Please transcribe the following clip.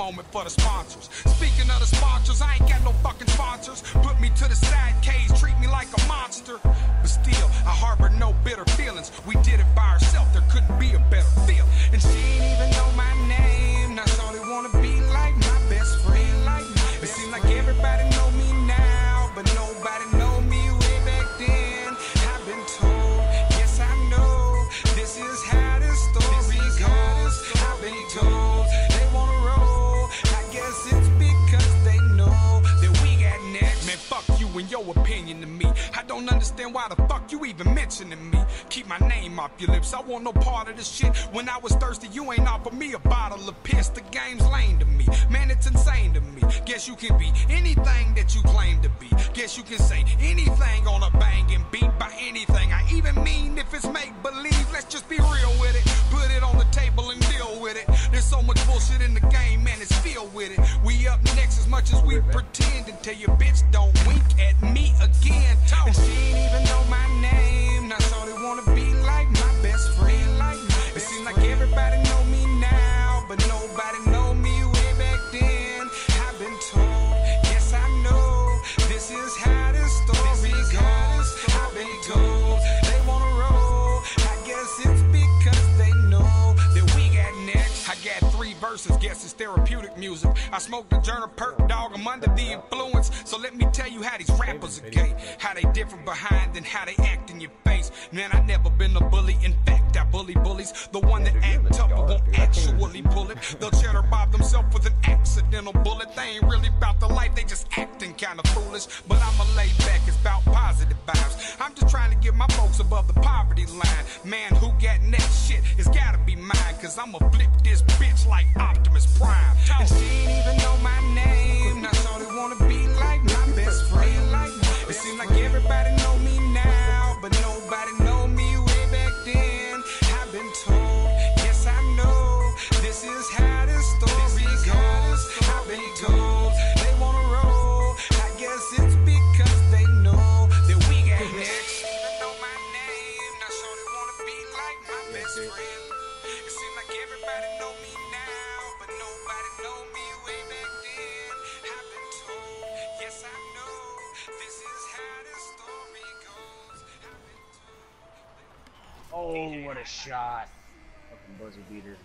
moment for the sponsors. Speaking of the sponsors, I ain't got no fucking sponsors. Put me to the side cage, it by ourselves, there couldn't be a better feel. And your opinion to me. I don't understand why the fuck you even mentioning me. Keep my name off your lips. I want no part of this shit. When I was thirsty, you ain't offered me a bottle of piss. The game's lame to me. Man, it's insane to me. Guess you can be anything that you claim to be. Guess you can say anything on a banging bullshit in the game, man. It's filled with it. We up next as much as we pretend until your bitch don't wink at me again. And she ain't even verses, guess it's therapeutic music. I smoke the journal perk dog, I'm under the influence. So let me tell you how these rappers are gay. How they different behind and how they act in your face. Man, I never been a bully. In fact, I bully bullies. The one that act tough won't actually pull it. They'll cheddar bob themselves with an accidental bullet. They ain't really about the life, they just acting kinda foolish. But I'ma lay back, it's about positive vibes. I'm just trying get my folks above the poverty line. Man, who got next shit? It's gotta be mine, cause I'ma flip this bitch like Optimus Prime. And she ain't even know my name. Oh, what a shot. Fucking buzzer beater.